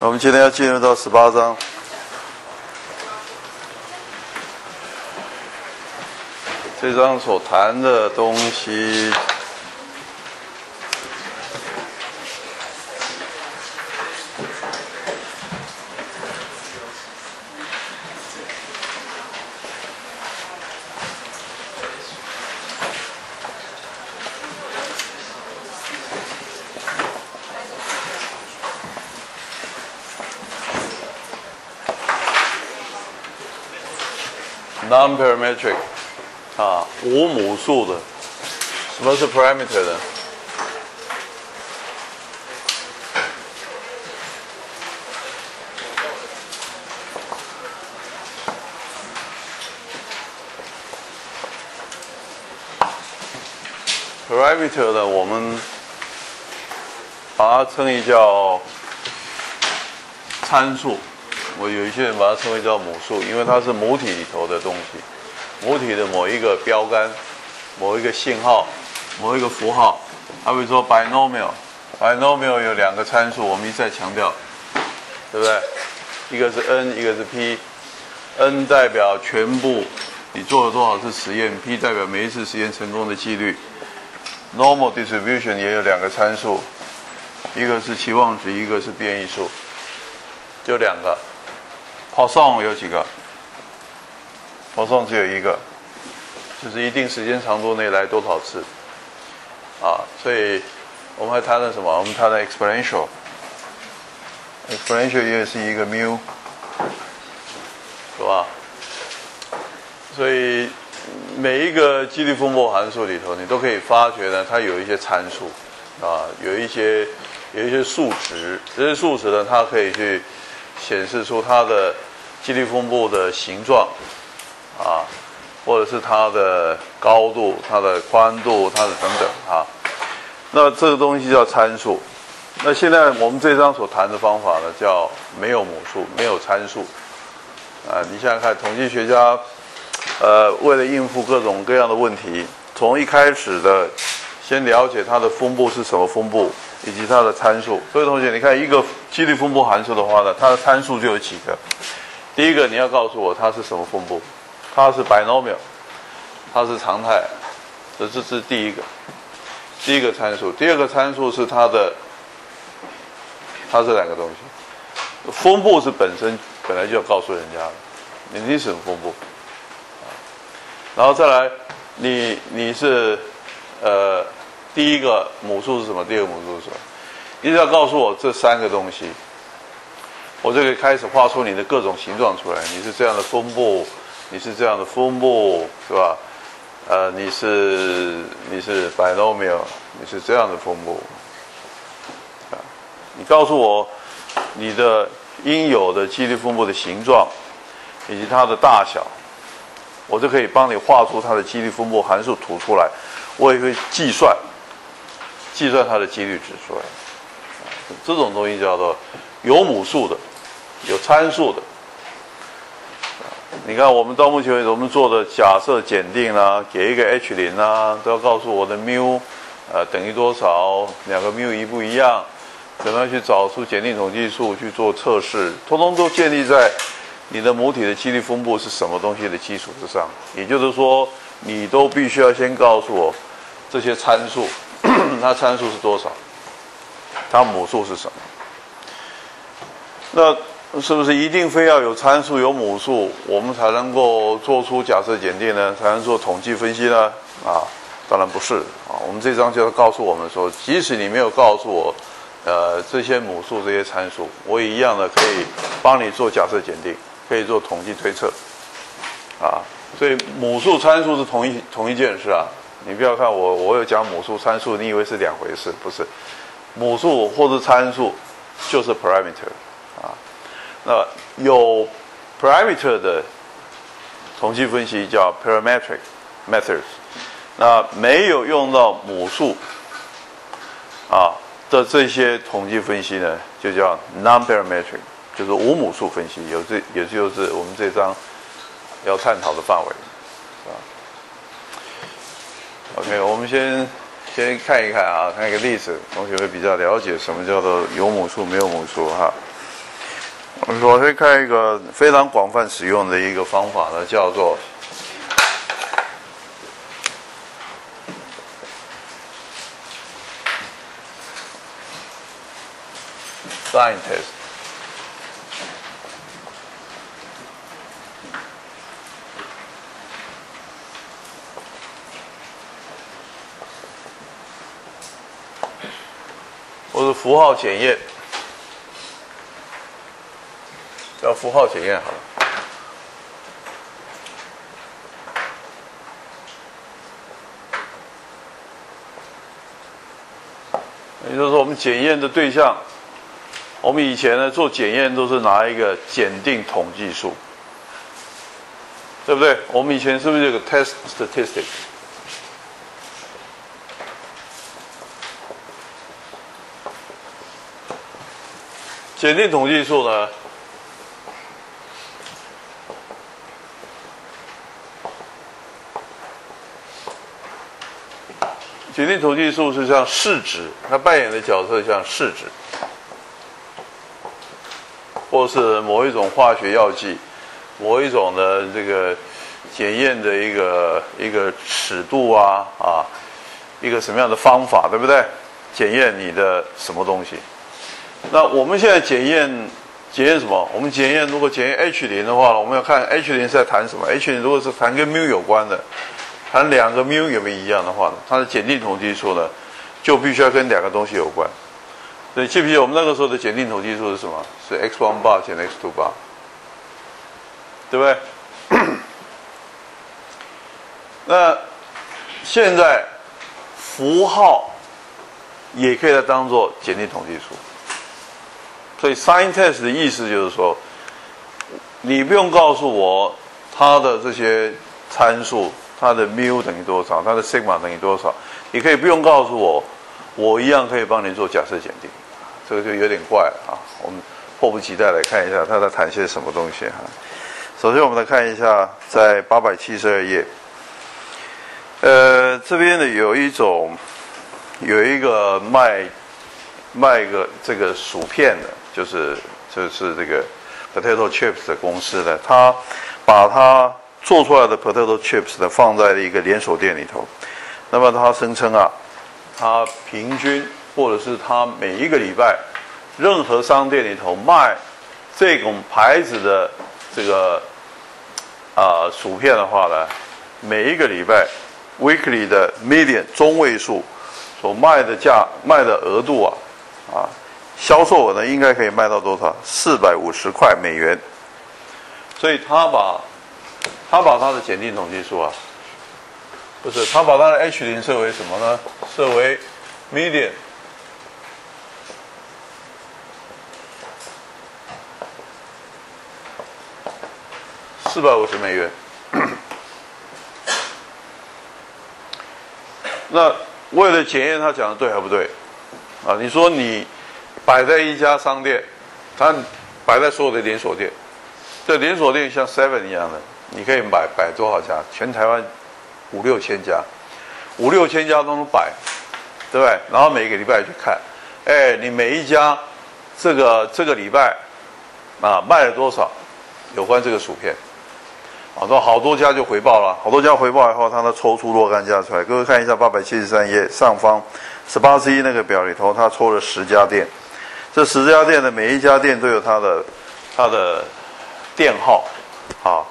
我们今天要进入到十八章，这章所谈的东西 metric 啊，无母数的。什么是 parameter 的？parameter 的，我们把它称为叫参数。我有一些人把它称为叫母数，因为它是母体里头的东西，母体的某一个标杆、某一个信号、某一个符号。好比说 binomial，binomial 有两个参数，我们一再强调，对不对？一个是 n，一个是 p。n 代表全部你做了多少次实验，p 代表每一次实验成功的几率。normal distribution 也有两个参数，一个是期望值，一个是变异数，就两个。p o s s o n 有几个方程只有一个，就是一定时间长度内来多少次啊？所以我们还谈了什么？我们谈了 exponential，exponential 也是一个 mu，是吧？所以每一个几率风波函数里头，你都可以发觉呢，它有一些参数啊，有一些有一些数值，这些数值呢，它可以去显示出它的。激励风波的形状，啊，或者是它的高度、它的宽度、它的等等啊，那这个东西叫参数。那现在我们这章所谈的方法呢，叫没有母数、没有参数。啊，你想想看，统计学家，呃，为了应付各种各样的问题，从一开始的先了解它的分布是什么分布，以及它的参数。各位同学，你看一个几率分布函数的话呢，它的参数就有几个。第一个你要告诉我它是什么分布，它是 binomial，它是常态，这这是第一个，第一个参数。第二个参数是它的，它是两个东西，分布是本身本来就要告诉人家的，你你什么分布，然后再来，你你是呃第一个母数是什么？第二个母数是什么？一定要告诉我这三个东西。我就可以开始画出你的各种形状出来。你是这样的分布，你是这样的分布，是吧？呃，你是你是 binomial，你是这样的分布。啊，你告诉我你的应有的几率分布的形状以及它的大小，我就可以帮你画出它的几率分布函数图出来。我也会计算计算它的几率值出来。这种东西叫做。有母数的，有参数的。你看，我们到目前为止，我们做的假设检定啦，给一个 h 零啊，都要告诉我的 mu，呃，等于多少？两个 mu 一不一样？怎么样去找出检定统计数去做测试？通通都建立在你的母体的几率分布是什么东西的基础之上。也就是说，你都必须要先告诉我这些参数，它参数是多少？它母数是什么？那是不是一定非要有参数、有母数，我们才能够做出假设检定呢？才能做统计分析呢？啊，当然不是啊。我们这张就是告诉我们说，即使你没有告诉我，呃，这些母数、这些参数，我也一样的可以帮你做假设检定，可以做统计推测。啊，所以母数、参数是同一同一件事啊。你不要看我，我有讲母数、参数，你以为是两回事？不是，母数或者参数就是 parameter。那有 parameter 的统计分析叫 parametric methods，那没有用到母数啊的这些统计分析呢，就叫 non-parametric，就是无母数分析，有这也就是我们这张要探讨的范围，是吧？OK，我们先先看一看啊，看一个例子，同学会比较了解什么叫做有母数没有母数哈。我们说会看一个非常广泛使用的一个方法呢，叫做 sign test。或者符号检验，叫符号检验好了。也就是说，我们检验的对象，我们以前呢做检验都是拿一个检定统计数，对不对？我们以前是不是有个 test statistic？检定统计数呢？决定统计数是像市值，它扮演的角色像市值，或是某一种化学药剂，某一种的这个检验的一个一个尺度啊啊，一个什么样的方法，对不对？检验你的什么东西？那我们现在检验检验什么？我们检验如果检验 H 零的话，我们要看 H 零是在谈什么？H 零如果是谈跟 mu 有关的，谈两个 mu 有没有一样的话呢？它的检定统计数呢，就必须要跟两个东西有关。所以记不记得我们那个时候的检定统计数是什么？是 x one bar 减 x two bar，对不对？那现在符号也可以来当做检定统计数。所以 sign test 的意思就是说，你不用告诉我它的这些参数，它的 mu 等于多少，它的 sigma 等于多少，你可以不用告诉我，我一样可以帮你做假设检定。这个就有点怪啊！我们迫不及待来看一下它在谈些什么东西哈。首先，我们来看一下在八百七十二页，呃，这边呢有一种有一个卖卖个这个薯片的。就是就是这个 potato chips 的公司的，他把它做出来的 potato chips 呢放在了一个连锁店里头。那么他声称啊，他平均或者是他每一个礼拜，任何商店里头卖这种牌子的这个啊薯片的话呢，每一个礼拜 weekly 的 median 中位数所卖的价卖的额度啊啊。销售额呢，应该可以卖到多少？四百五十块美元。所以他把，他把他的检定统计数啊，不是他把他的 H 零设为什么呢？设为 median，四百五十美元。那为了检验他讲的对还不对？啊，你说你。摆在一家商店，他摆在所有的连锁店，这连锁店像 Seven 一样的，你可以买摆多少家？全台湾五六千家，五六千家都能摆，对不对？然后每个礼拜去看，哎，你每一家这个这个礼拜啊卖了多少？有关这个薯片，啊，都好多家就回报了，好多家回报以后，他呢抽出若干家出来。各位看一下八百七十三页上方十八之一那个表里头，他抽了十家店。这十家店的每一家店都有它的它的店号，啊，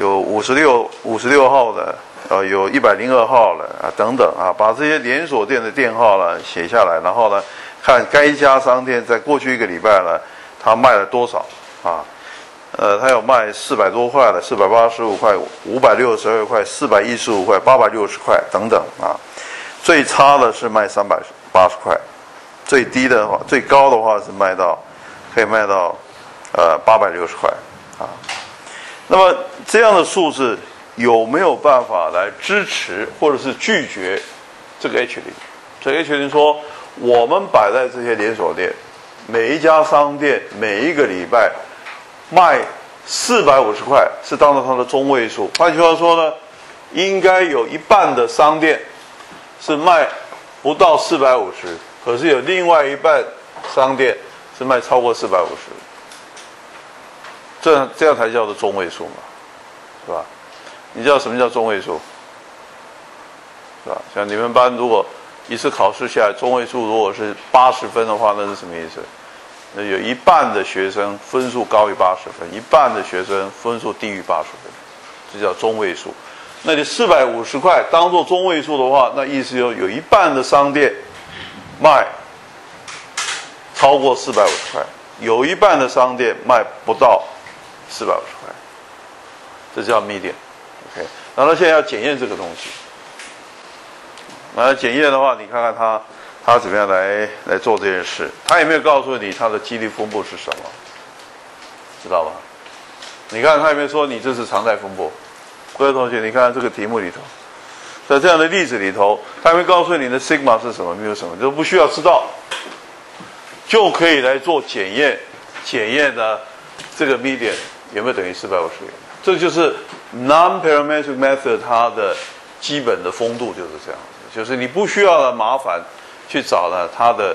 有五十六五十六号的，呃，有一百零二号的啊，等等啊，把这些连锁店的店号呢写下来，然后呢，看该家商店在过去一个礼拜呢，它卖了多少啊？呃，它有卖四百多块的，四百八十五块，五百六十二块，四百一十五块，八百六十块等等啊，最差的是卖三百八十块。最低的话，最高的话是卖到，可以卖到，呃，八百六十块，啊，那么这样的数字有没有办法来支持或者是拒绝这个 H 零？这 H 零说，我们摆在这些连锁店，每一家商店每一个礼拜卖四百五十块，是当做它的中位数。换句话说呢，应该有一半的商店是卖不到四百五十。可是有另外一半商店是卖超过四百五十，这这样才叫做中位数嘛，是吧？你知道什么叫中位数？是吧？像你们班如果一次考试下来中位数如果是八十分的话，那是什么意思？那有一半的学生分数高于八十分，一半的学生分数低于八十分，这叫中位数。那你四百五十块当做中位数的话，那意思就有一半的商店卖超过四百五十块，有一半的商店卖不到四百五十块，这叫 median。OK，然后现在要检验这个东西。那检验的话，你看看他他怎么样来来做这件事？他有没有告诉你他的几率分布是什么？知道吧？你看他有没有说你这是常态分布？各位同学，你看这个题目里头，在这样的例子里头，他会告诉你的 sigma 是什么，没有什么，都不需要知道，就可以来做检验。检验的这个 median 有没有等于四百五十元？这就是 non-parametric method 它的基本的风度就是这样子。就是你不需要的麻烦去找了它的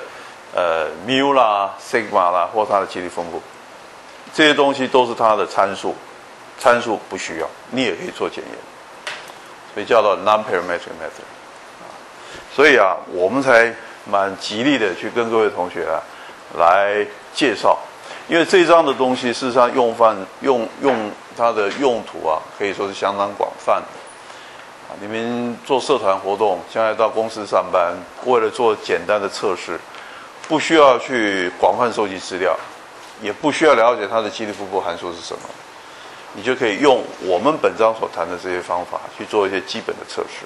呃 mu 啦、sigma 啦，或它的几率分布，这些东西都是它的参数，参数不需要，你也可以做检验，所以叫做 non-parametric method。所以啊，我们才蛮极力的去跟各位同学啊来介绍，因为这张的东西事实上用范用用它的用途啊，可以说是相当广泛的。你们做社团活动，将来到公司上班，为了做简单的测试，不需要去广泛收集资料，也不需要了解它的几率分布函数是什么，你就可以用我们本章所谈的这些方法去做一些基本的测试，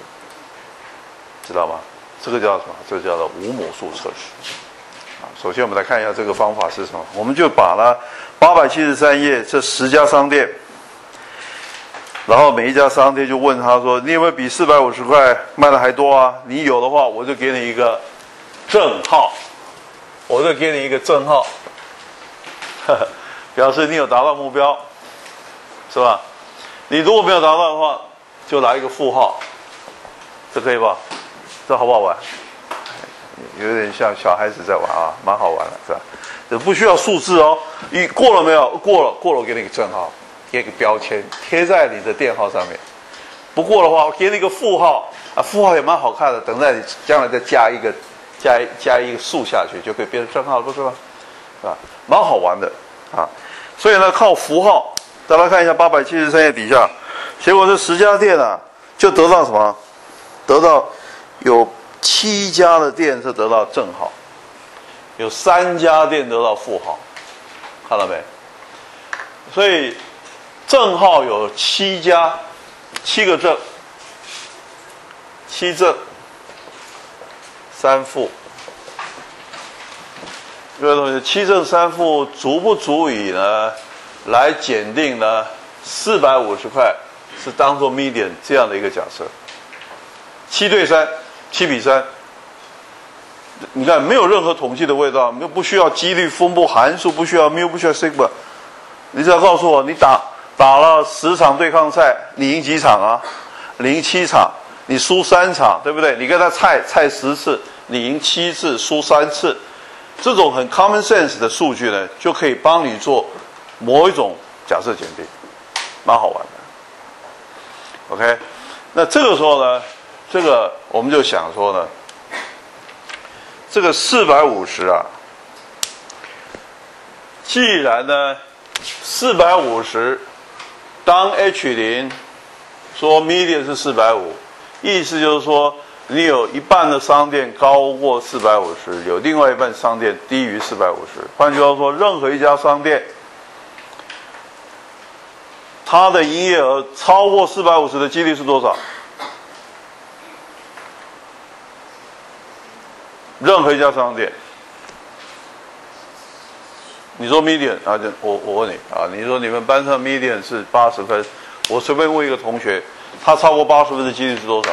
知道吗？这个叫什么？这个叫做无母数测试。啊，首先我们来看一下这个方法是什么，我们就把了八百七十三页这十家商店。然后每一家商店就问他说：“你有没有比四百五十块卖的还多啊？你有的话，我就给你一个正号，我就给你一个正号，呵 呵表示你有达到目标，是吧？你如果没有达到的话，就来一个负号，这可以吧？这好不好玩？有点像小孩子在玩啊，蛮好玩的，是吧？这不需要数字哦，一过了没有？过了，过了，我给你个正号。”贴个标签贴在你的电号上面，不过的话，我给你个负号啊，负号也蛮好看的。等待你将来再加一个，加加一个数下去，就可以变成正号，不是吗？是吧，蛮好玩的啊。所以呢，靠符号，大家看一下八百七十三页底下，结果这十家店啊，就得到什么？得到有七家的店是得到正号，有三家店得到负号，看到没？所以。正号有七家，七个正，七正，三负。各位同学，七正三负足不足以呢，来检定呢四百五十块是当做 median 这样的一个假设。七对三，七比三。你看，没有任何统计的味道，没有不需要几率分布函数，不需要 mu，不需要 sigma，你只要告诉我，你打。打了十场对抗赛，你赢几场啊？赢七场，你输三场，对不对？你跟他菜菜十次，你赢七次，输三次，这种很 common sense 的数据呢，就可以帮你做某一种假设检定，蛮好玩的。OK，那这个时候呢，这个我们就想说呢，这个四百五十啊，既然呢四百五十。当 H 零说 median 是四百五，意思就是说你有一半的商店高过四百五十，有另外一半商店低于四百五十。换句话说，任何一家商店，它的营业额超过四百五十的几率是多少？任何一家商店。你说 median 啊？就我我问你啊，你说你们班上 median 是八十分，我随便问一个同学，他超过八十分的几率是多少？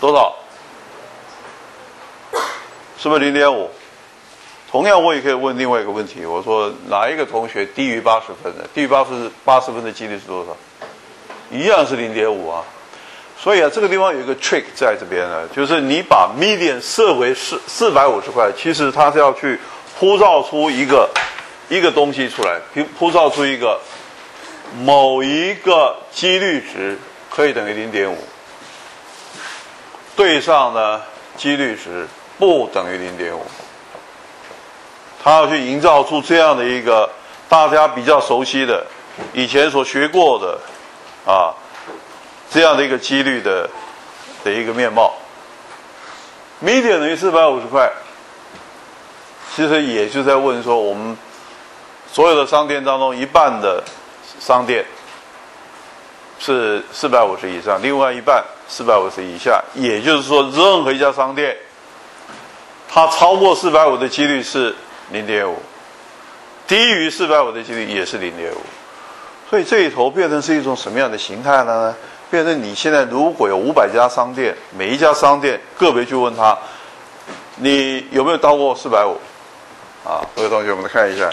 多少？是不是零点五？同样，我也可以问另外一个问题，我说哪一个同学低于八十分的？低于八十八十分的几率是多少？一样是零点五啊。所以啊，这个地方有一个 trick 在这边呢，就是你把 median 设为四四百五十块，其实它是要去铺造出一个一个东西出来，铺铺造出一个某一个几率值可以等于零点五，对上呢几率值不等于零点五，他要去营造出这样的一个大家比较熟悉的、以前所学过的啊这样的一个几率的的一个面貌。median 等于四百五十块，其实也就在问说，我们所有的商店当中，一半的商店是四百五十以上，另外一半四百五十以下。也就是说，任何一家商店，它超过四百五的几率是零点五，低于四百五的几率也是零点五。所以这一头变成是一种什么样的形态了呢？变成你现在如果有五百家商店，每一家商店个别去问他，你有没有到过四百五？啊，各位同学，我们来看一下。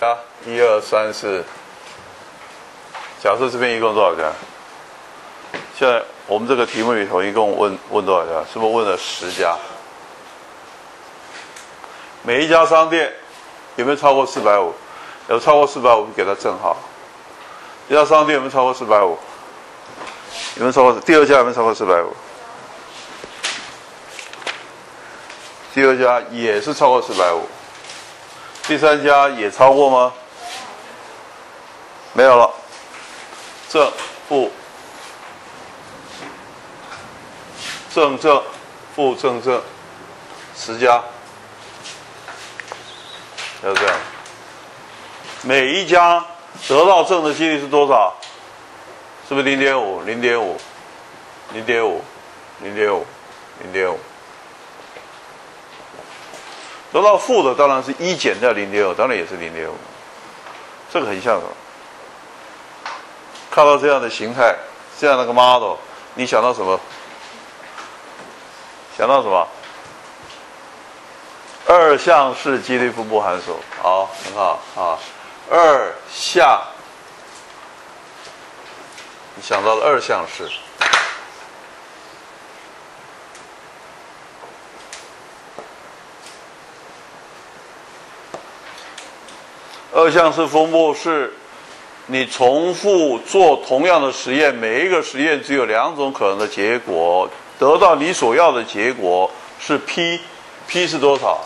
啊，一二三四，假设这边一共多少家？现在我们这个题目里头一共问问多少家？是不是问了十家？每一家商店有没有超过四百五？有超过四百五，给他正号。一家商店有没有超过四百五？有没有超过？第二家有没有超过四百五？第二家也是超过四百五。第三家也超过吗？没有了。正负正正负正正，十家，要这样。每一家。得到正的几率是多少？是不是零点五？零点五，零点五，零点五，零点五。得到负的当然是一减掉零点五，当然也是零点五。这个很像什么？看到这样的形态，这样的个 model，你想到什么？想到什么？二项式几率分布函数。好，很好啊。二项，你想到了二项式。二项式分布是，你重复做同样的实验，每一个实验只有两种可能的结果，得到你所要的结果是 p，p 是多少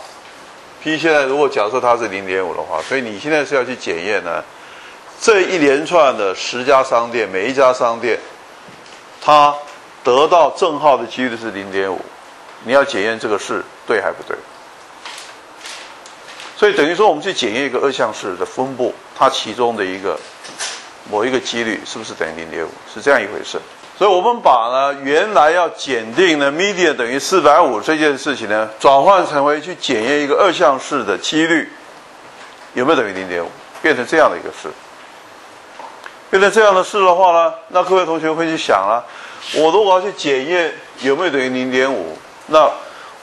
？P 现在如果假设它是零点五的话，所以你现在是要去检验呢，这一连串的十家商店，每一家商店，它得到正号的几率是零点五，你要检验这个是对还不对？所以等于说我们去检验一个二项式的分布，它其中的一个某一个几率是不是等于零点五，是这样一回事。所以我们把呢原来要检定呢，media 等于四百五这件事情呢，转换成为去检验一个二项式的几率有没有等于零点五，变成这样的一个式。变成这样的式的话呢，那各位同学会去想了，我如果要去检验有没有等于零点五，那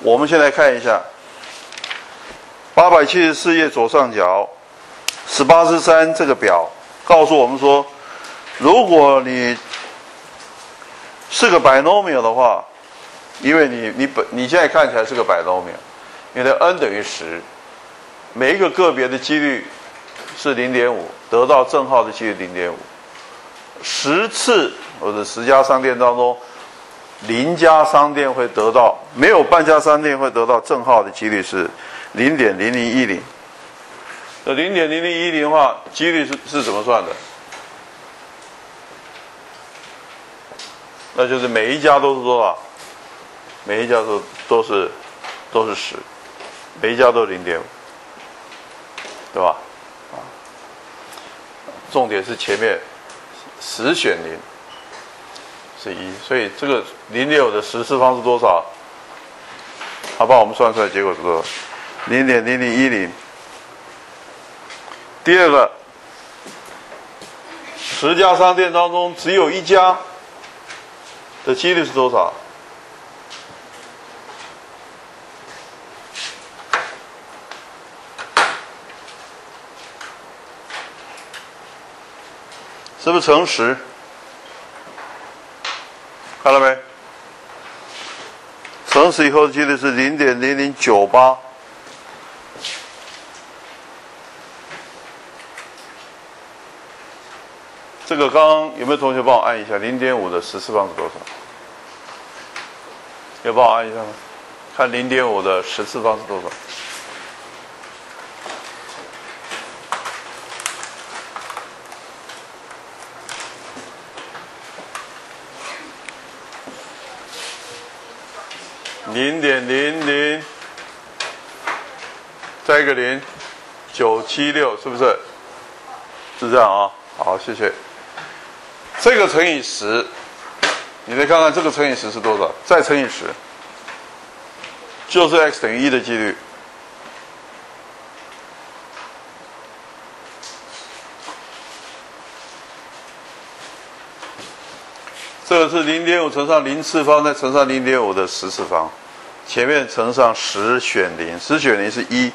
我们先来看一下八百七十四页左上角十八之三这个表，告诉我们说，如果你是个 binomial 的话，因为你你本你现在看起来是个 binomial，你的 n 等于十，每一个个别的几率是零点五，得到正号的几率零点五，十次或者十家商店当中，零家商店会得到没有半家商店会得到正号的几率是零点零零一零，那零点零零一零的话，几率是是怎么算的？那就是每一家都是多少？每一家都都是都是十，每一家都零点五，对吧？啊，重点是前面十选零是一，所以这个零点五的十次方是多少？好，帮我们算出来结果是多少？零点零零一零。第二个，十家商店当中只有一家。的几率是多少？是不是乘十？看到没？乘十以后的几率是零点零零九八，这个刚有没有同学帮我按一下？零点五的十次方是多少？有帮我按一下吗？看零点五的十次方是多少？零点零零，再一个零，九七六，是不是？是这样啊？好，谢谢。这个乘以十，你再看看这个乘以十是多少？再乘以十，就是 x 等于一的几率。这个是零点五乘上零次方，再乘上零点五的十次方，前面乘上十选零，十选零是一，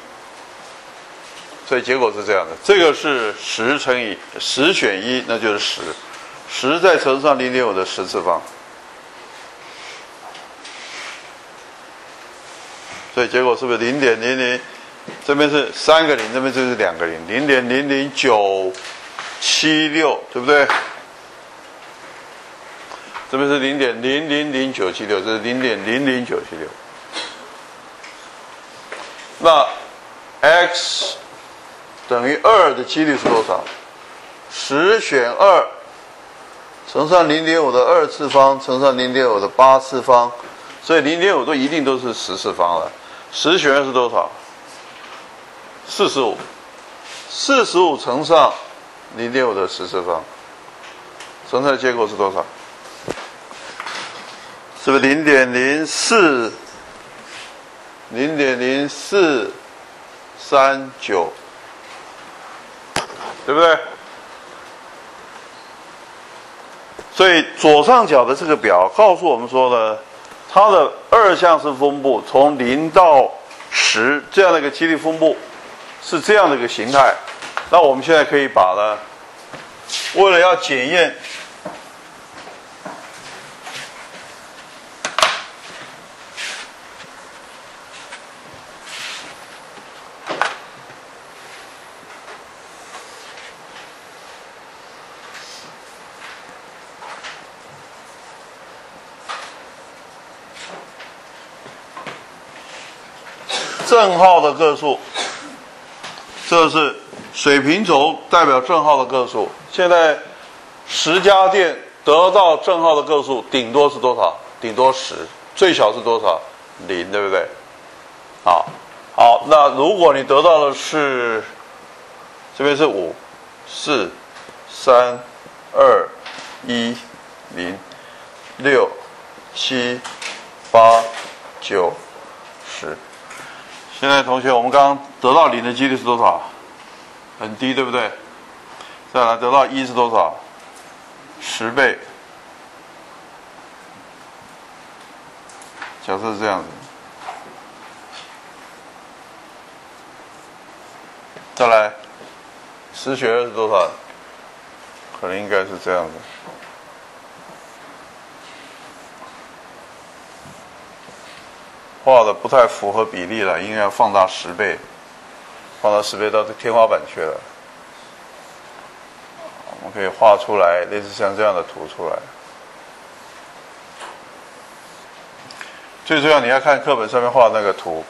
所以结果是这样的。这个是十乘以十选一，那就是十，十再乘上零点五的十次方，所以结果是不是零点零零？这边是三个零，这边就是两个零，零点零零九七六，对不对？这边是零点零零零九七六，这是零点零零九七六。那 x 等于二的几率是多少？十选二乘上零点五的二次方乘上零点五的八次方，所以零点五都一定都是十次方了。十选二是多少？四十五。四十五乘上零点五的十次方，乘出来结果是多少？是不是零点零四？零点零四三九，对不对？所以左上角的这个表告诉我们说呢，它的二项式分布从零到十这样的一个几率分布是这样的一个形态。那我们现在可以把呢，为了要检验。正号的个数，这是水平轴代表正号的个数。现在十家店得到正号的个数顶多是多少？顶多十，最小是多少？零，对不对？好，好，那如果你得到的是这边是五、四、三、二、一、零、六、七、八、九、十。现在同学，我们刚刚得到零的几率是多少？很低，对不对？再来得到一是多少？十倍。假设是这样子。再来，十学二是多少？可能应该是这样子。画的不太符合比例了，应该要放大十倍，放大十倍到这天花板去了。我们可以画出来类似像这样的图出来。最重要，你要看课本上面画的那个图。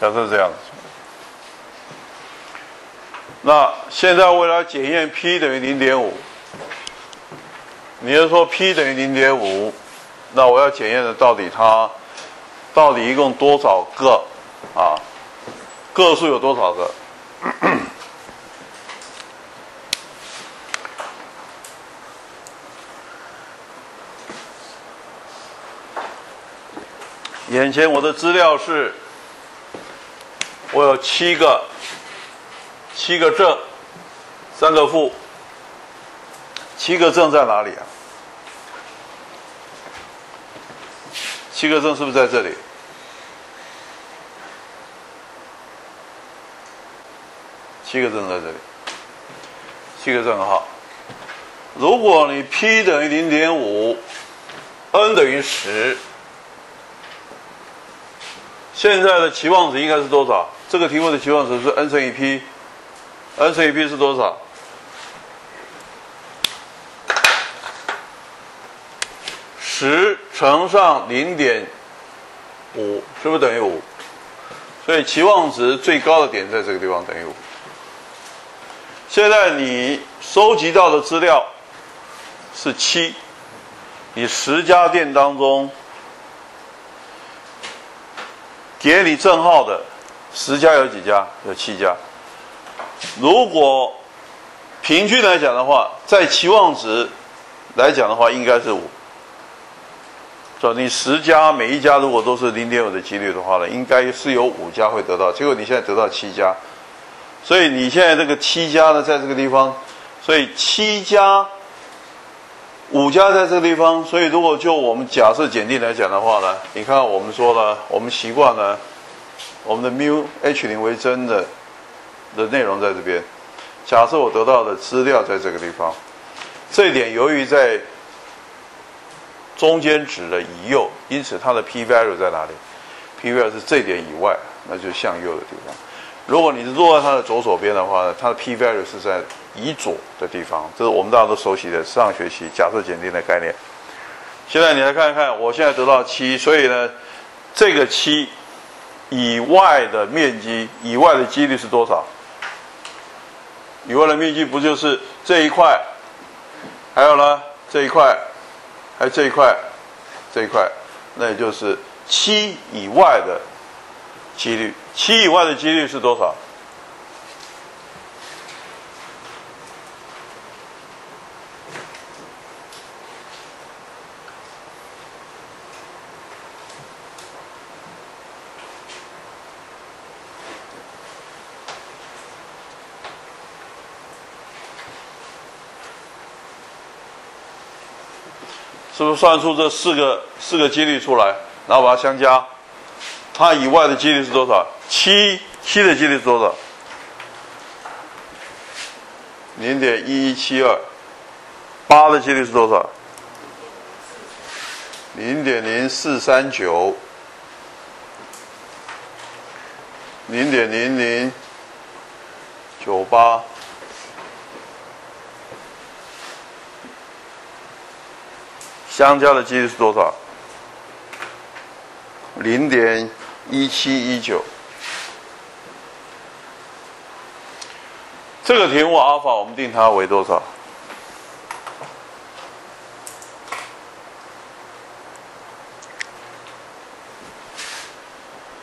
假设这样子。那现在为了检验 p 等于零点五，你要说 p 等于零点五。那我要检验的到底它到底一共多少个啊？个数有多少个？眼前我的资料是，我有七个，七个正，三个负，七个正在哪里啊？七个正是不是在这里？七个正在这里，七个正号。如果你 p 等于零点五，n 等于十，现在的期望值应该是多少？这个题目的期望值是 n 乘以 p，n 乘以 p 是多少？十乘上零点五，是不是等于五？所以期望值最高的点在这个地方等于五。现在你收集到的资料是七，你十家店当中给你正号的十家有几家？有七家。如果平均来讲的话，在期望值来讲的话，应该是五。说你十家每一家如果都是零点五的几率的话呢，应该是有五家会得到。结果你现在得到七家，所以你现在这个七家呢，在这个地方，所以七家五家在这个地方，所以如果就我们假设检定来讲的话呢，你看我们说了，我们习惯了我们的 mu h 零为真的的内容在这边。假设我得到的资料在这个地方，这一点由于在中间值的以右，因此它的 p-value 在哪里？p-value 是这点以外，那就是向右的地方。如果你是落在它的左手边的话呢，它的 p-value 是在以左的地方。这是我们大家都熟悉的上学期假设检定的概念。现在你来看一看，我现在得到七，所以呢，这个七以外的面积以外的几率是多少？以外的面积不就是这一块？还有呢，这一块？还有这一块，这一块，那也就是七以外的几率。七以外的几率是多少？是不是算出这四个四个几率出来，然后把它相加，它以外的几率是多少？七七的几率是多少？零点一一七二。八的几率是多少？零点零四三九。零点零零九八。相加的几率是多少？零点一七一九。这个题目阿尔法我们定它为多少？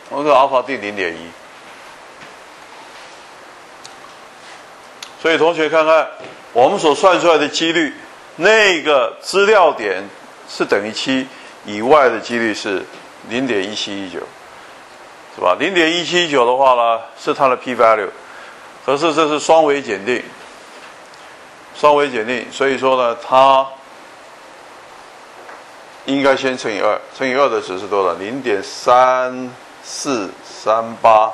我们给阿尔法定零点一。所以同学看看我们所算出来的几率，那个资料点。是等于七以外的几率是零点一七一九，是吧？零点一七一九的话呢，是它的 p-value，可是这是双维检定，双维检定，所以说呢，它应该先乘以二，乘以二的值是多少？零点三四三八，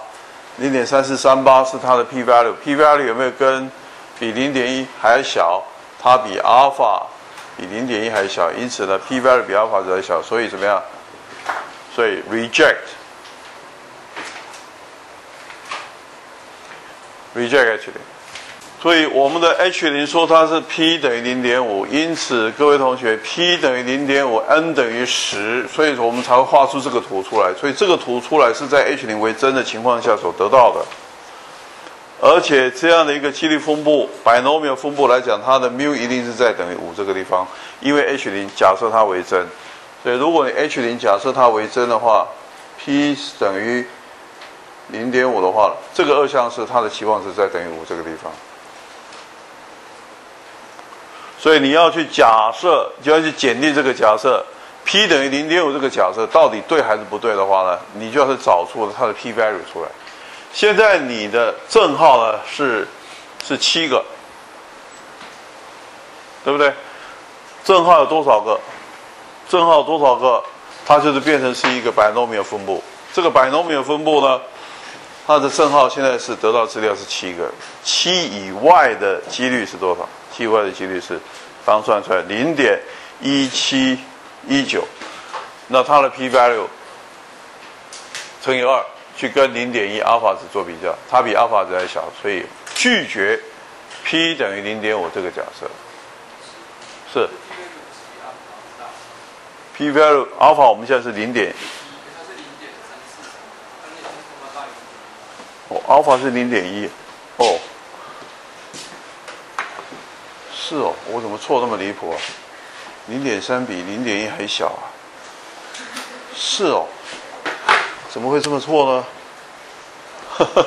零点三四三八是它的 p-value，p-value 有没有跟比零点一还小？它比阿尔法。比零点一还小，因此呢，p-value 比 alpha 值还小，所以怎么样？所以 reject，reject h 零。所以我们的 h 零说它是 p 等于零点五，因此各位同学，p 等于零点五，n 等于十，所以说我们才会画出这个图出来。所以这个图出来是在 h 零为真的情况下所得到的。而且这样的一个几率分布，binomial 分布来讲，它的 mu 一定是在等于五这个地方，因为 h 零假设它为真，所以如果你 h 零假设它为真的话，p 等于零点五的话，这个二项式它的期望值在等于五这个地方。所以你要去假设，就要去检定这个假设，p 等于零点五这个假设到底对还是不对的话呢，你就要是找出它的 p-value 出来。现在你的正号呢是是七个，对不对？正号有多少个？正号多少个？它就是变成是一个 binomial 分布。这个 binomial 分布呢，它的正号现在是得到资料是七个，七以外的几率是多少？七以外的几率是刚算出来零点一七一九，那它的 p-value 乘以二。去跟零点一阿尔法值做比较，它比阿尔法值还小，所以拒绝 P 等于零点五这个假设，是。P value 阿尔法我们现在是零点，哦阿尔法是零点一，哦，是哦，我怎么错那么离谱啊？零点三比零点一还小啊？是哦，怎么会这么错呢？呵呵，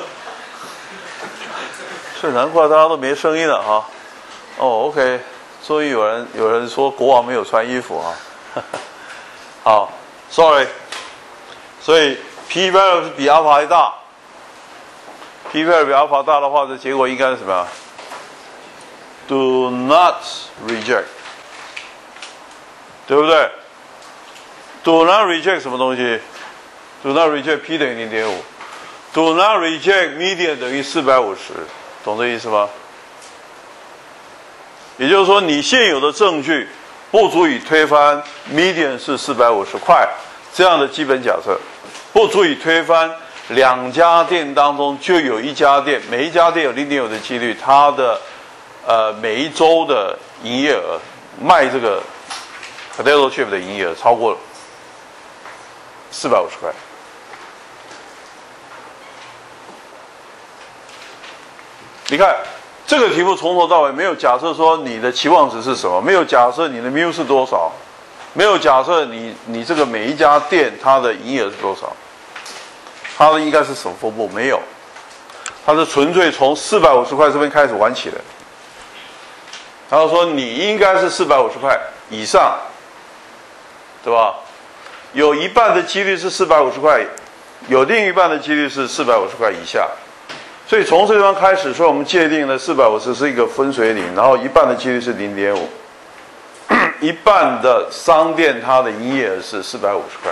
是难怪大家都没声音了哈。哦，OK，终于有人有人说国王没有穿衣服啊。好，Sorry，所以 P value 是比 alpha 还大，P value 比 alpha 大的话，这结果应该是什么？Do not reject，对不对？Do not reject 什么东西？Do not reject P 等于零点五，Do not reject median 等于四百五十，懂这意思吗？也就是说，你现有的证据。不足以推翻 median 是四百五十块这样的基本假设，不足以推翻两家店当中就有一家店，每一家店有零点五的几率，它的呃每一周的营业额卖这个 potato chip 的营业额超过四百五十块。你看。这个题目从头到尾没有假设说你的期望值是什么，没有假设你的 mu 是多少，没有假设你你这个每一家店它的营业额是多少，它的应该是什么分布？没有，它是纯粹从四百五十块这边开始玩起的。然后说你应该是四百五十块以上，对吧？有一半的几率是四百五十块，有另一半的几率是四百五十块以下。所以从这地方开始，说我们界定了四百五十是一个分水岭，然后一半的几率是零点五，一半的商店它的营业额是四百五十块，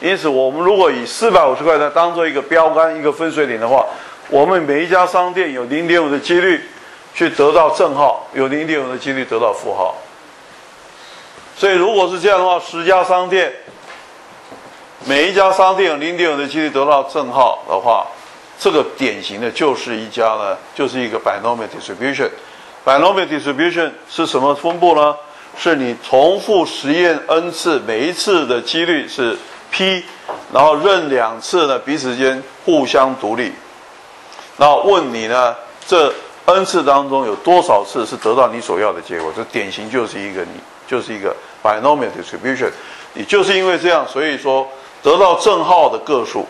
因此我们如果以四百五十块它当做一个标杆、一个分水岭的话，我们每一家商店有零点五的几率去得到正号，有零点五的几率得到负号。所以如果是这样的话，十家商店，每一家商店有零点五的几率得到正号的话。这个典型的就是一家呢，就是一个 binomial distribution。binomial distribution 是什么分布呢？是你重复实验 n 次，每一次的几率是 p，然后任两次呢彼此间互相独立，然后问你呢，这 n 次当中有多少次是得到你所要的结果？这典型就是一个你就是一个 binomial distribution。你就是因为这样，所以说得到正号的个数。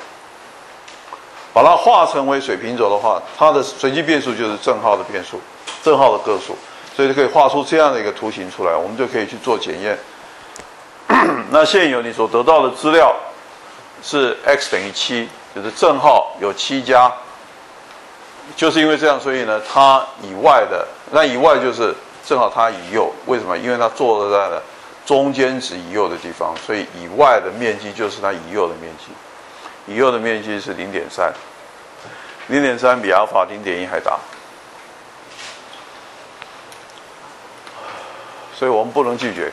把它化成为水平轴的话，它的随机变数就是正号的变数，正号的个数，所以就可以画出这样的一个图形出来，我们就可以去做检验。那现有你所得到的资料是 x 等于七，就是正号有七家，就是因为这样，所以呢，它以外的那以外就是正好它以右，为什么？因为它坐在了中间值以右的地方，所以以外的面积就是它以右的面积。以右的面积是零点三，零点三比阿尔法零点一还大，所以我们不能拒绝。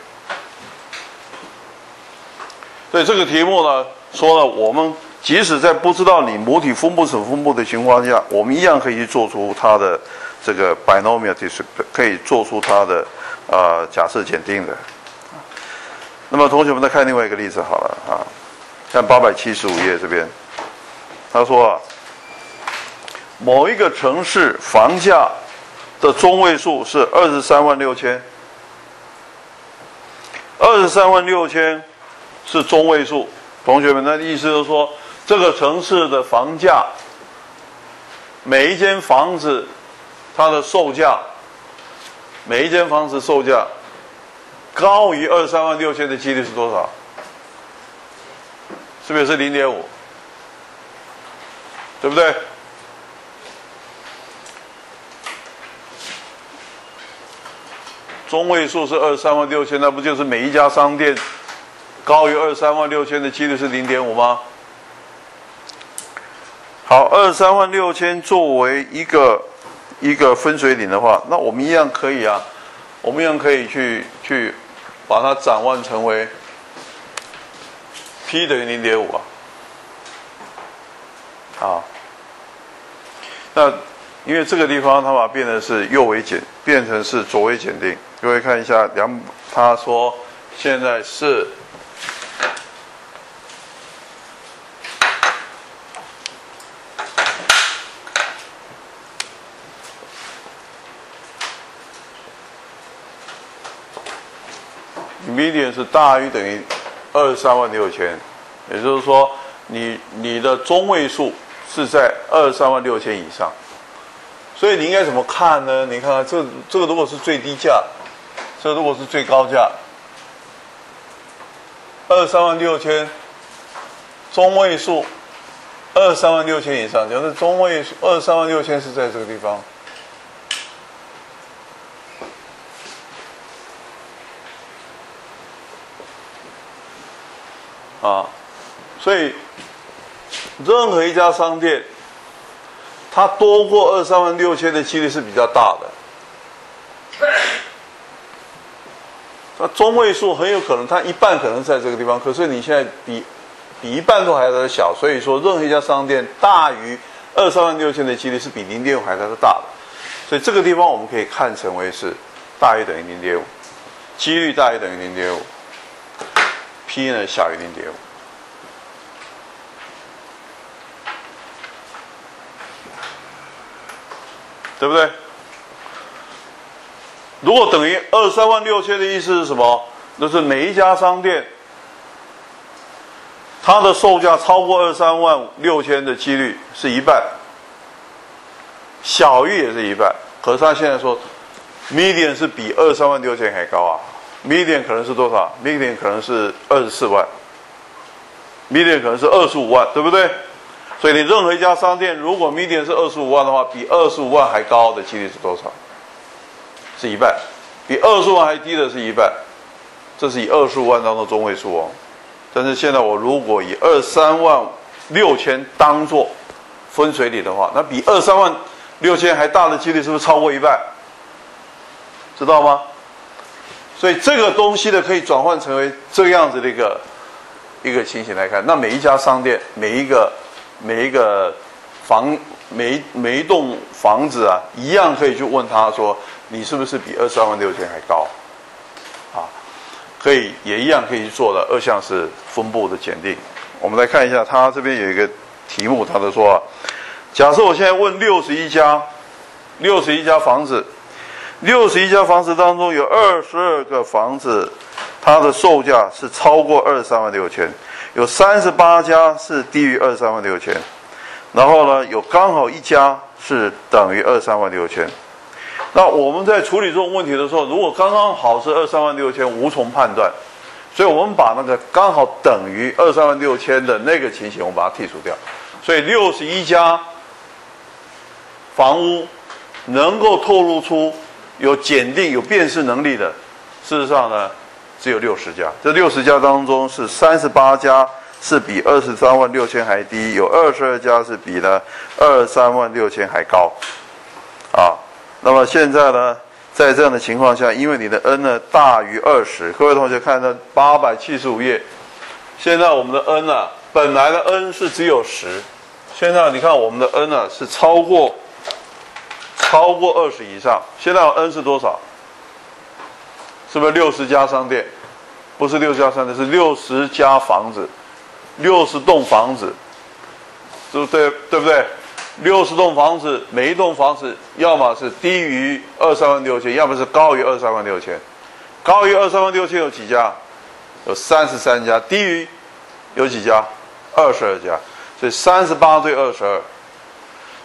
所以这个题目呢，说了我们即使在不知道你母体分布什么分布的情况下，我们一样可以做出它的这个 binomial district 可以做出它的呃假设检定的。那么同学们再看另外一个例子好了啊。看八百七十五页这边，他说啊，某一个城市房价的中位数是二十三万六千，二十三万六千是中位数。同学们，那意思就是说，这个城市的房价，每一间房子它的售价，每一间房子售价高于二十三万六千的几率是多少？是不是是零点五？对不对？中位数是二十三万六千，那不就是每一家商店高于二十三万六千的几率是零点五吗？好，二十三万六千作为一个一个分水岭的话，那我们一样可以啊，我们一样可以去去把它展望成为。P 等于零点五啊，好，那因为这个地方它把变成是右微减，变成是左微减定。各位看一下，两他说现在是。median 是大于等于二十三万六千，也就是说，你你的中位数是在二十三万六千以上，所以你应该怎么看呢？你看看这这个如果是最低价，这如果是最高价，二十三万六千，中位数二十三万六千以上，就是中位数二十三万六千是在这个地方。啊，所以任何一家商店，它多过二三万六千的几率是比较大的。那中位数很有可能，它一半可能在这个地方，可是你现在比比一半都还要小，所以说任何一家商店大于二三万六千的几率是比零点五还要大的。所以这个地方我们可以看成为是大于等于零点五，几率大于等于零点五。P 呢小于零点五，对不对？如果等于二三万六千的意思是什么？那是每一家商店，它的售价超过二三万六千的几率是一半，小于也是一半。可是他现在说，median 是比二三万六千还高啊。Median 可能是多少？median 可能是二十四万，median 可能是二十五万，对不对？所以你任何一家商店，如果 median 是二十五万的话，比二十五万还高的几率是多少？是一半。比二十万还低的是一半。这是以二十五万当做中位数哦。但是现在我如果以二三万六千当做分水岭的话，那比二三万六千还大的几率是不是超过一半？知道吗？所以这个东西呢，可以转换成为这样子的一个一个情形来看。那每一家商店、每一个每一个房、每每一栋房子啊，一样可以去问他说：“你是不是比二十二万六千还高？”啊，可以也一样可以去做的二项是分布的检定。我们来看一下，他这边有一个题目，他都说：“假设我现在问六十一家，六十一家房子。”六十一家房子当中有二十二个房子，它的售价是超过二十三万六千，有三十八家是低于二十三万六千，然后呢，有刚好一家是等于二十三万六千。那我们在处理这种问题的时候，如果刚刚好是二三万六千，无从判断，所以我们把那个刚好等于二三万六千的那个情形，我们把它剔除掉。所以六十一家房屋能够透露出。有检定、有辨识能力的，事实上呢，只有六十家。这六十家当中，是三十八家是比二十三万六千还低，有二十二家是比呢二三万六千还高。啊，那么现在呢，在这样的情况下，因为你的 n 呢大于二十，各位同学看到八百七十五页，现在我们的 n 呢，本来的 n 是只有十，现在你看我们的 n 呢是超过。超过二十以上，现在 n 是多少？是不是六十家商店？不是六十家商店，是六十家房子，六十栋房子，对不对？对不对？六十栋房子，每一栋房子要么是低于二三万六千，要么是高于二三万六千。高于二三万六千有几家？有三十三家。低于有几家？二十二家。所以三十八对二十二。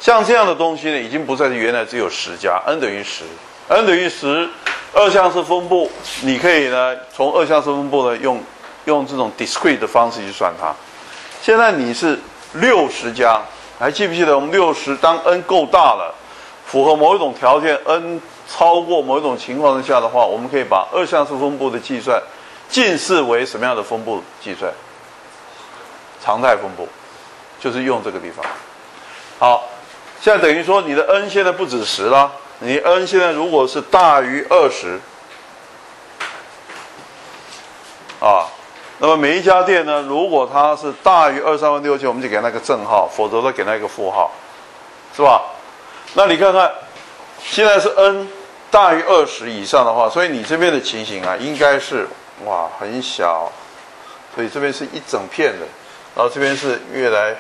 像这样的东西呢，已经不再是原来只有十家，n 等于十，n 等于十，二项式分布，你可以呢从二项式分布呢用用这种 discrete 的方式去算它。现在你是六十家，还记不记得我们六十当 n 够大了，符合某一种条件，n 超过某一种情况之下的话，我们可以把二项式分布的计算近似为什么样的分布计算？常态分布，就是用这个地方。好。现在等于说你的 n 现在不止十了，你 n 现在如果是大于二十，啊，那么每一家店呢，如果它是大于二三万六千，我们就给它一个正号，否则都给它一个负号，是吧？那你看看，现在是 n 大于二十以上的话，所以你这边的情形啊，应该是哇很小，所以这边是一整片的，然后这边是越来，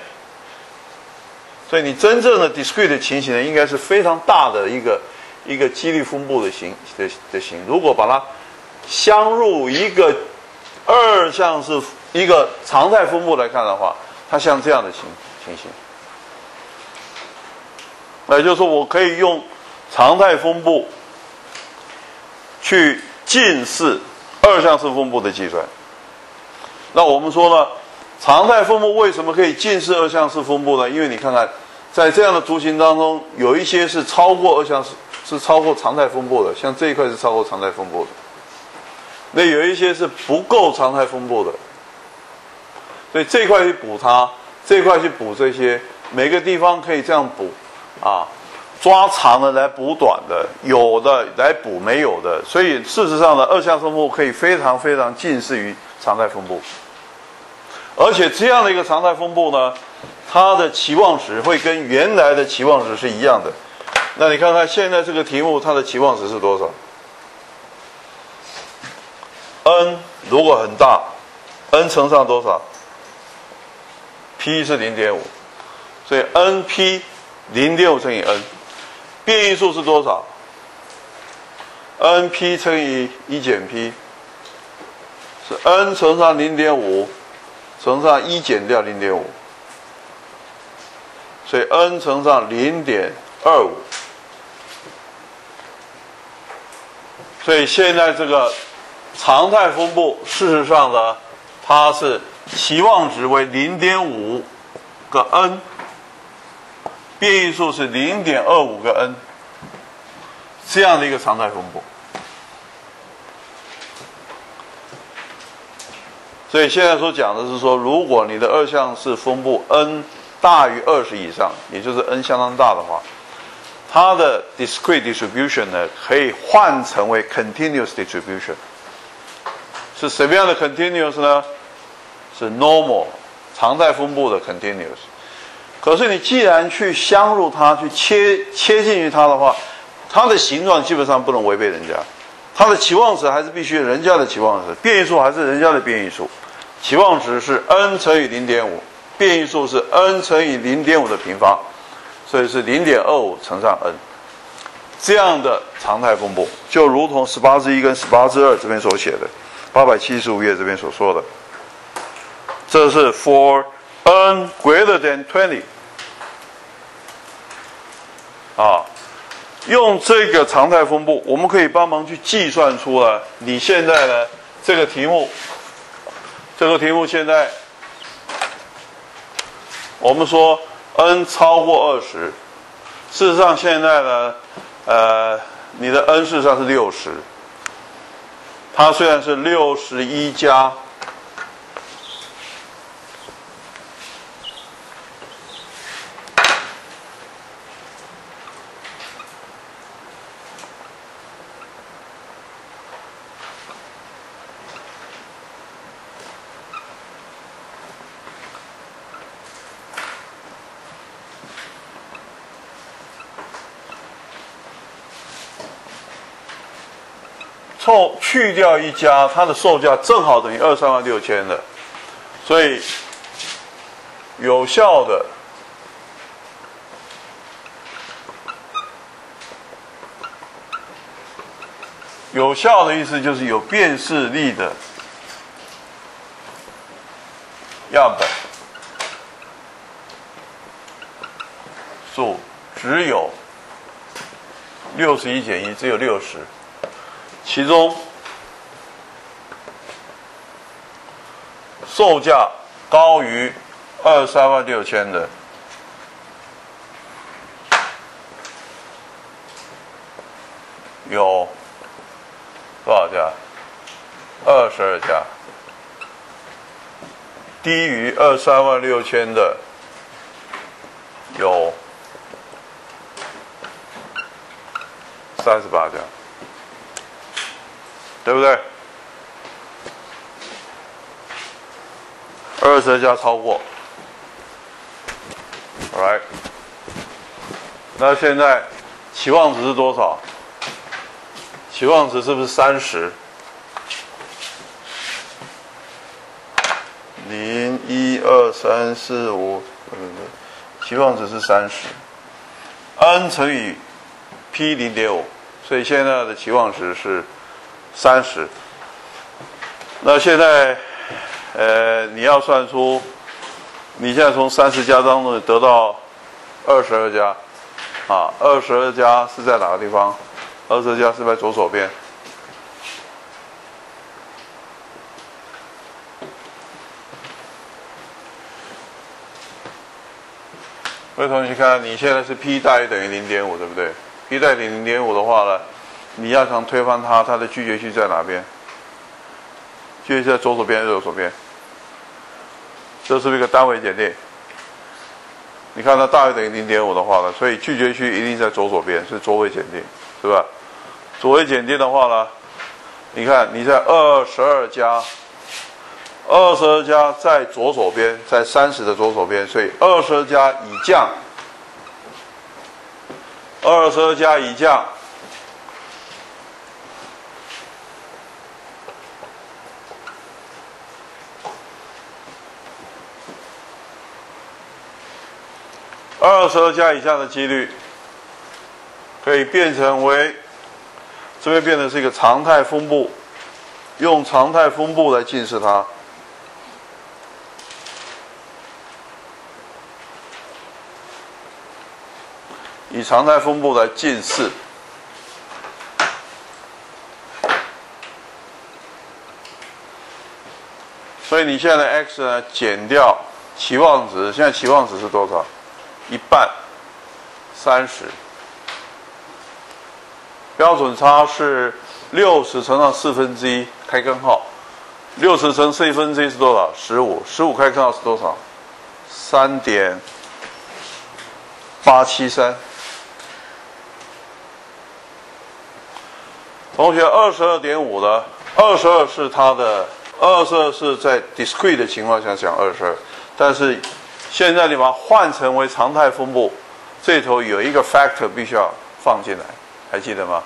所以你真正的 discrete 情形呢，应该是非常大的一个一个几率分布的形的的形。如果把它相入一个二项是一个常态分布来看的话，它像这样的情情形。那就是说我可以用常态分布去近似二项式分布的计算。那我们说呢，常态分布为什么可以近似二项式分布呢？因为你看看，在这样的图形当中，有一些是超过二项式，是超过常态分布的，像这一块是超过常态分布的。那有一些是不够常态分布的，所以这一块去补它，这一块去补这些，每个地方可以这样补。啊，抓长的来补短的，有的来补没有的，所以事实上呢，二项分布可以非常非常近似于常态分布，而且这样的一个常态分布呢，它的期望值会跟原来的期望值是一样的。那你看看现在这个题目，它的期望值是多少？n 如果很大，n 乘上多少？p 是零点五，所以 n p。零点五乘以 n，变异数是多少？n p 乘以一减 p，是 n 乘上零点五乘上一减掉零点五，所以 n 乘上零点二五。所以现在这个常态分布，事实上呢，它是期望值为零点五个 n。变异数是零点二五个 n，这样的一个常态分布。所以现在所讲的是说，如果你的二项式分布 n 大于二十以上，也就是 n 相当大的话，它的 discrete distribution 呢可以换成为 continuous distribution。是什么样的 continuous 呢？是 normal 常态分布的 continuous。可是你既然去镶入它，去切切进去它的话，它的形状基本上不能违背人家，它的期望值还是必须人家的期望值，变异数还是人家的变异数，期望值是 n 乘以零点五，变异数是 n 乘以零点五的平方，所以是零点二五乘上 n，这样的常态分布，就如同十八之一跟十八之二这边所写的，八百七十五页这边所说的，这是 for n greater than twenty。啊，用这个常态分布，我们可以帮忙去计算出来。你现在呢，这个题目，这个题目现在，我们说 n 超过二十，事实上现在呢，呃，你的 n 事实上是六十，它虽然是六十一加。去掉一家，它的售价正好等于二三万六千的，所以有效的、有效的意思就是有辨识力的样本数只有六十一减一，只有六十。其中，售价高于二三万六千的有多少家？二十二家。低于二三万六千的有三十八家。对不对？十家超过，来，那现在期望值是多少？期望值是不是三十？零一二三四五，对对对，期望值是三十，n 乘以 p 零点五，所以现在的期望值是三十。那现在，呃，你要算出，你现在从三十家当中得到二十二家，啊，二十二家是在哪个地方？二十二家是在左手边。各位同学看，你现在是 p 大于等于零点五，对不对？p 大于零点五的话呢，你要想推翻它，它的拒绝区在哪边？拒绝区在左手边，右手边。这是一个单位检定。你看它大于等于零点五的话呢，所以拒绝区一定在左手边，是左位检定，是吧？左位检定的话呢，你看你在二十二加。二十二加在左手边，在三十的左手边，所以二十二加已降，二十二加已降，二十二加以下的几率可以变成为，这边变成是一个常态分布，用常态分布来近视它。以常态分布来近似，所以你现在的 x 呢减掉期望值，现在期望值是多少？一半，三十。标准差是六十乘上四分之一开根号，六十乘四分之一是多少？十五，十五开根号是多少？三点八七三。同学，二十二点五的二十二是它的二十二是在 discrete 的情况下讲二十二，但是现在你把它换成为常态分布，这头有一个 factor 必须要放进来，还记得吗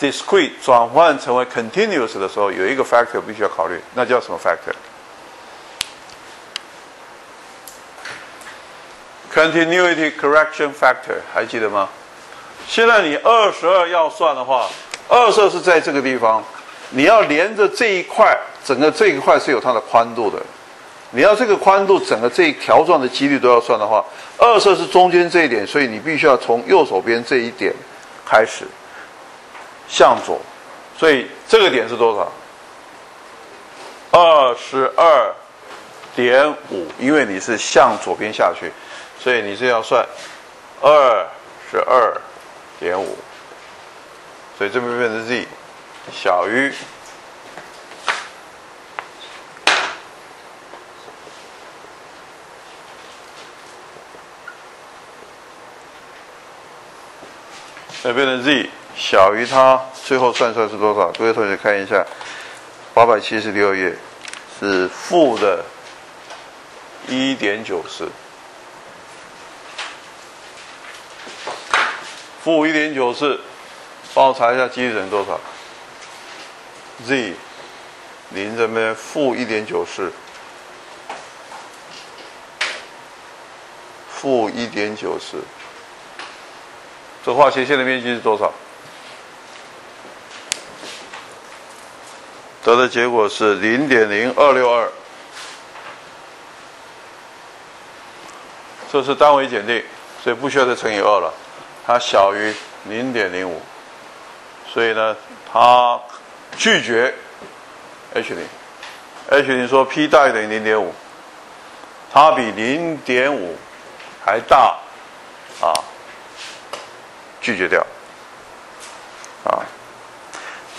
？discrete 转换成为 continuous 的时候，有一个 factor 必须要考虑，那叫什么 factor？continuity correction factor 还记得吗？现在你二十二要算的话。二十二是在这个地方，你要连着这一块，整个这一块是有它的宽度的。你要这个宽度，整个这一条状的几率都要算的话，二色是中间这一点，所以你必须要从右手边这一点开始向左，所以这个点是多少？二十二点五，因为你是向左边下去，所以你是要算二十二点五。所以这边变成 z 小于那变成 z 小于它，最后算出来是多少？各位同学看一下，八百七十六页是负的一点九四，负一点九四。帮我查一下机率等于多少？z 零这边负一点九四，负一点九四，这画斜线的面积是多少？得的结果是零点零二六二，这是单位检定，所以不需要再乘以二了，它小于零点零五。所以呢，它拒绝 H 零，H 零说 P 大于等于零点五，它比零点五还大，啊，拒绝掉，啊，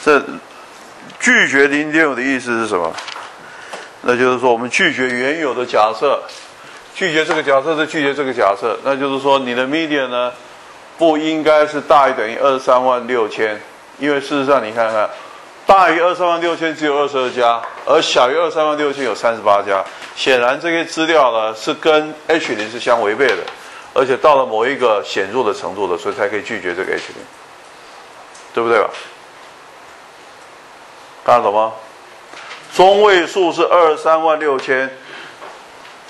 这拒绝零点五的意思是什么？那就是说我们拒绝原有的假设，拒绝这个假设是拒绝这个假设，那就是说你的 media 呢，不应该是大于等于二十三万六千。因为事实上，你看看，大于二三万六千只有二十二家，而小于二三万六千有三十八家。显然，这些资料呢是跟 H 零是相违背的。而且到了某一个显著的程度的，所以才可以拒绝这个 H 零，对不对吧？看得懂吗？中位数是二三万六千。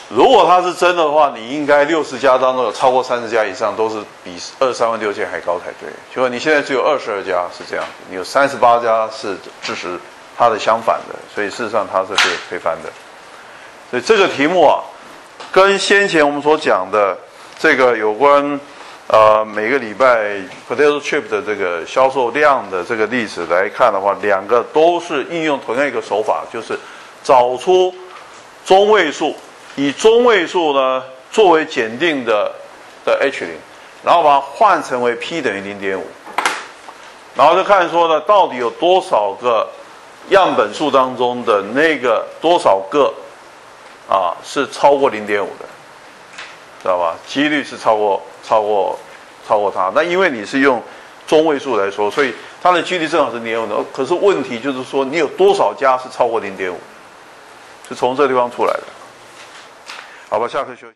如果它是真的话，你应该六十家当中有超过三十家以上都是比二三万六千还高才对。就说你现在只有二十二家是这样，你有三十八家是支持它的相反的，所以事实上它是被推翻的。所以这个题目啊，跟先前我们所讲的这个有关呃每个礼拜 potato chip 的这个销售量的这个例子来看的话，两个都是应用同样一个手法，就是找出中位数。以中位数呢作为检定的的 H 零，然后把它换成为 P 等于零点五，然后就看说呢，到底有多少个样本数当中的那个多少个啊是超过零点五的，知道吧？几率是超过超过超过它。那因为你是用中位数来说，所以它的几率正好是零点五的。可是问题就是说，你有多少家是超过零点五？是从这地方出来的。好吧，下课休息。